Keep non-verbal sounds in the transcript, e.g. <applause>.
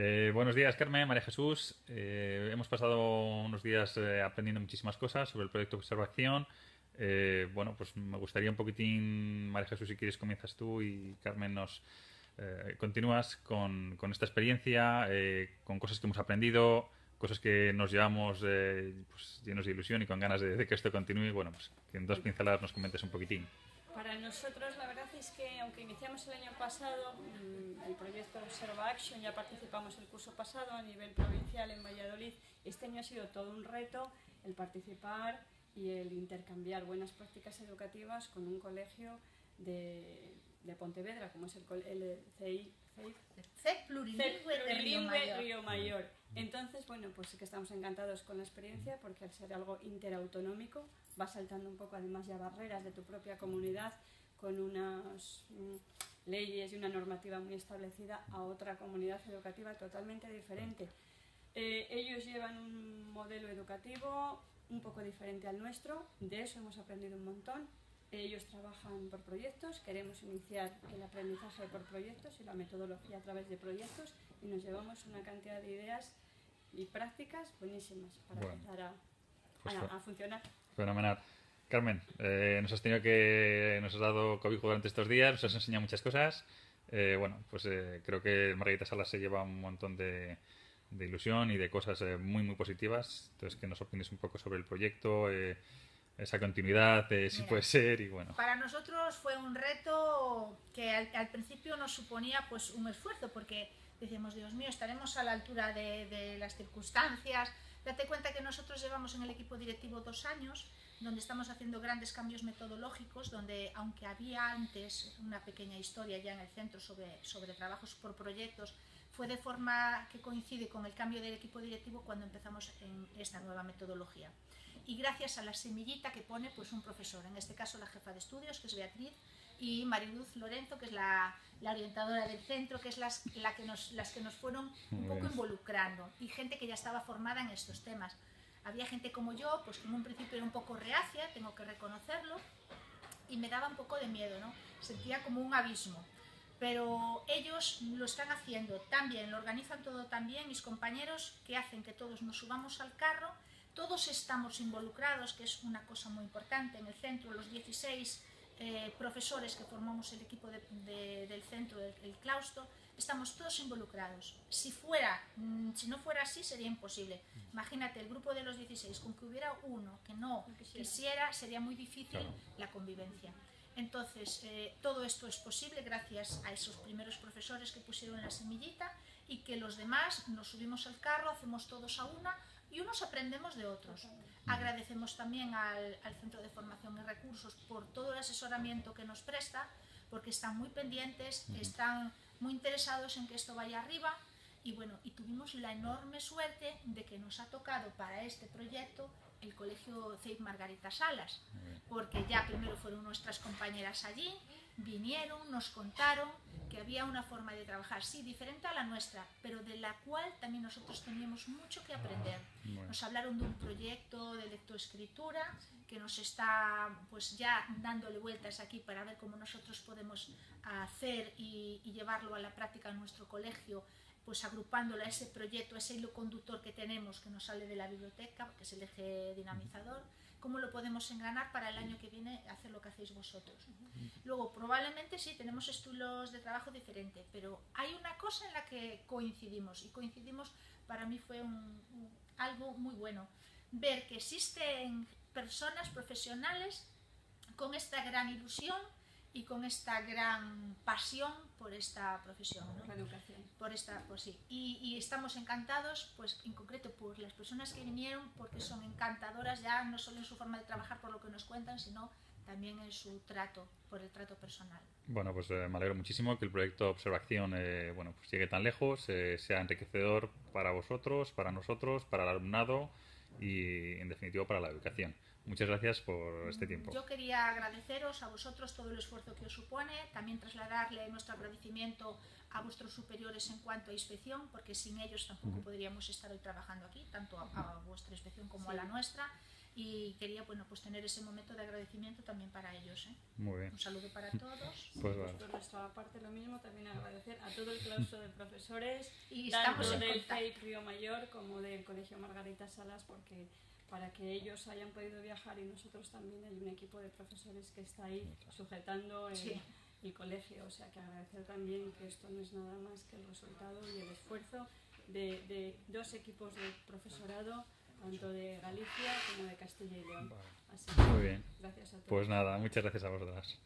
Eh, buenos días, Carmen, María Jesús. Eh, hemos pasado unos días eh, aprendiendo muchísimas cosas sobre el proyecto de observación. Eh, bueno, pues me gustaría un poquitín, María Jesús, si quieres comienzas tú y Carmen nos continúas con, esta experiencia, con cosas que hemos aprendido, cosas que nos llevamos eh, pues, llenos de ilusión y con ganas de, de que esto continúe. Bueno, pues que en dos pinceladas nos comentes un poquitín. Para nosotros la verdad es que aunque iniciamos el año pasado mm, el proyecto Observa Action, ya participamos el curso pasado a nivel provincial en Valladolid, este año ha sido todo un reto el participar y el intercambiar buenas prácticas educativas con un colegio de, de Pontevedra, como es el, el CEI, CEI plurilingüe de Río Mayor. Río Mayor. Entonces, bueno, pues sí que estamos encantados con la experiencia porque al ser algo interautonómico vas saltando un poco además ya barreras de tu propia comunidad con unas mm, leyes y una normativa muy establecida a otra comunidad educativa totalmente diferente. Eh, ellos llevan un modelo educativo un poco diferente al nuestro, de eso hemos aprendido un montón. Ellos trabajan por proyectos, queremos iniciar el aprendizaje por proyectos y la metodología a través de proyectos y nos llevamos una cantidad de ideas y prácticas buenísimas para Bueno, empezar a, pues a- a funcionar. Fenomenal. Carmen, eh, nos has tenido que. Nos has dado cobijo durante estos días, nos has enseñado muchas cosas. Eh, bueno, pues eh, creo que Margarita Salas se lleva un montón de, de ilusión y de cosas eh, muy, muy positivas. Entonces, que nos opines un poco sobre el proyecto, esa continuidad, eh, si Mira. puede ser, y bueno. Para nosotros fue un reto que al, al principio nos suponía pues un esfuerzo porque decíamos, Dios mío, estaremos a la altura de, de las circunstancias. Date cuenta que nosotros llevamos en el equipo directivo dos años, donde estamos haciendo grandes cambios metodológicos, donde aunque había antes una pequeña historia ya en el centro sobre, sobre trabajos por proyectos, fue de forma que coincide con el cambio del equipo directivo cuando empezamos en esta nueva metodología. Y gracias a la semillita que pone pues un profesor, en este caso la jefa de estudios, que es Beatriz, y Mariluz Lorenzo, que es la, la orientadora del centro, que es las, la que nos, las que nos fueron un poco involucrando, y gente que ya estaba formada en estos temas. Había gente como yo, pues que en un principio era un poco reacia, tengo que reconocerlo, y me daba un poco de miedo, ¿no? Sentía como un abismo. Pero ellos lo están haciendo tan bien, lo organizan todo tan bien, mis compañeros, que hacen que todos nos subamos al carro, todos estamos involucrados, que es una cosa muy importante. En el centro, los 16 eh, profesores que formamos el equipo de- de- del centro, del el claustro, estamos todos involucrados. Si fuera, mm, si no fuera así, sería imposible. Imagínate el grupo de los 16, con que hubiera uno que no No quisiera. quisiera, sería muy difícil Claro. la convivencia. Entonces, eh, todo esto es posible gracias a esos primeros profesores que pusieron la semillita y que los demás nos subimos al carro, hacemos todos a una y unos aprendemos de otros. Agradecemos también al, al Centro de Formación y Recursos por todo el asesoramiento que nos presta, porque están muy pendientes, están muy interesados en que esto vaya arriba y bueno, y tuvimos la enorme suerte de que nos ha tocado para este proyecto el Colegio CEIP Margarita Salas, porque ya primero nuestras compañeras allí, vinieron, nos contaron que había una forma de trabajar, sí, diferente a la nuestra, pero de la cual también nosotros teníamos mucho que aprender. Bueno. Nos hablaron de un proyecto de lectoescritura que nos está pues ya dándole vueltas aquí para ver cómo nosotros podemos hacer y, y llevarlo a la práctica en nuestro colegio, pues agrupándolo a ese proyecto, a ese hilo conductor que tenemos que nos sale de la biblioteca, que es el eje dinamizador, cómo lo podemos engranar para el año que viene hacer lo que hacéis vosotros. Luego, probablemente sí, tenemos estilos de trabajo diferentes, pero hay una cosa en la que coincidimos, y coincidimos, para mí fue un- un- algo muy bueno, ver que existen personas profesionales con esta gran ilusión y con esta gran pasión por esta profesión. ¿no? La educación. Por esta pues sí. Y, y estamos encantados pues en concreto por las personas que vinieron porque son encantadoras ya no solo en su forma de trabajar por lo que nos cuentan sino también en su trato por el trato personal. Bueno, pues eh, me alegro muchísimo que el proyecto Observación eh, bueno, pues llegue tan lejos, eh, sea enriquecedor para vosotros, para nosotros, para el alumnado y, definitivo, para la educación. Muchas gracias por este tiempo. Yo quería agradeceros a vosotros todo el esfuerzo que os supone, también trasladarle nuestro agradecimiento a vuestros superiores en cuanto a inspección, porque sin ellos tampoco podríamos estar hoy trabajando aquí, tanto a, a vuestra inspección como a la nuestra. y quería bueno pues tener ese momento de agradecimiento también para ellos ¿eh? Muy bien. un saludo para <laughs> todos Pues vale. Por nuestra parte lo mismo, también agradecer a todo el claustro de profesores, y tanto estamos en del CEIP Río Mayor como del Colegio Margarita Salas, porque para que ellos hayan podido viajar y nosotros también hay un equipo de profesores que está ahí sujetando el, Sí. el colegio. O sea que agradecer también que esto no es nada más que el resultado y el esfuerzo de, de dos equipos de profesorado, tanto de Galicia como de Castilla y León. Vale. Así que Muy bien. gracias a todos. Pues nada, muchas gracias a vosotras.